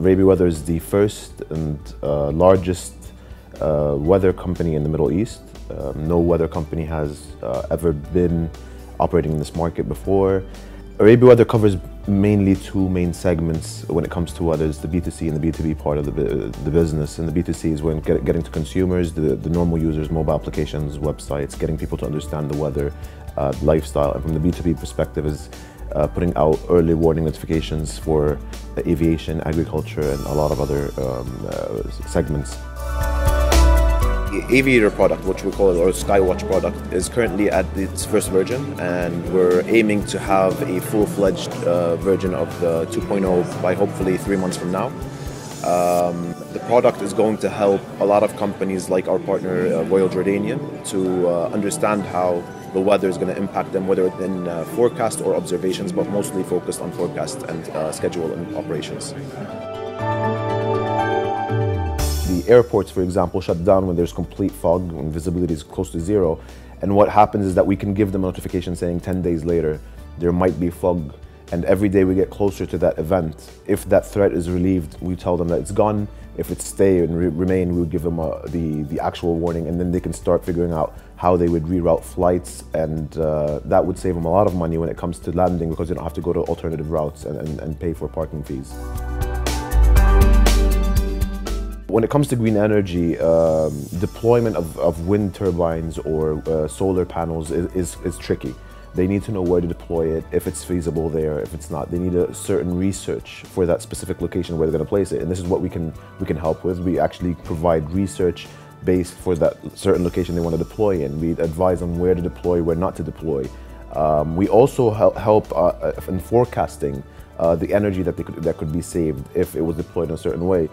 Arabia Weather is the first and uh, largest uh, weather company in the Middle East. Um, no weather company has uh, ever been operating in this market before. Arabia Weather covers mainly two main segments when it comes to weather. It's the B2C and the B2B part of the, the business. And the B2C is when get, getting to consumers, the, the normal users, mobile applications, websites, getting people to understand the weather, uh, lifestyle. And from the B2B perspective is uh, putting out early warning notifications for aviation, agriculture, and a lot of other um, uh, segments. The Aviator product, which we call it, or Skywatch product, is currently at its first version, and we're aiming to have a full-fledged uh, version of the 2.0 by hopefully three months from now. Um, the product is going to help a lot of companies like our partner uh, Royal Jordanian to uh, understand how the weather is going to impact them, whether it's in uh, forecast or observations, but mostly focused on forecast and uh, schedule and operations. The airports, for example, shut down when there's complete fog, when visibility is close to zero. And what happens is that we can give them a notification saying 10 days later, there might be fog and every day we get closer to that event. If that threat is relieved, we tell them that it's gone. If it's stay and re remain, we would give them a, the, the actual warning and then they can start figuring out how they would reroute flights and uh, that would save them a lot of money when it comes to landing because they don't have to go to alternative routes and, and, and pay for parking fees. When it comes to green energy, um, deployment of, of, wind turbines or uh, solar panels is, is, is tricky. They need to know where to deploy it, if it's feasible there, if it's not. They need a certain research for that specific location where they're going to place it. And this is what we can, we can help with. We actually provide research based for that certain location they want to deploy in. We advise them where to deploy, where not to deploy. Um, we also help, help uh, in forecasting uh, the energy that, could, that could be saved if it was deployed in a certain way.